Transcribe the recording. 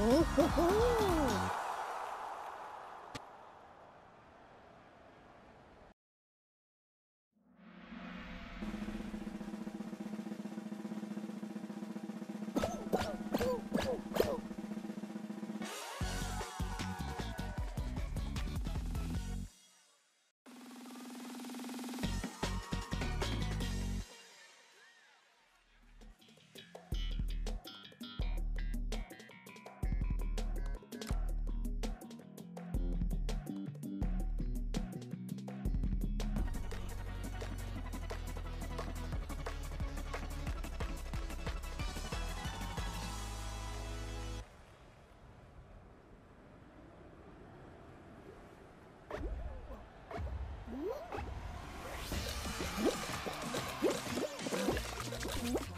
Oh, Mm-hmm.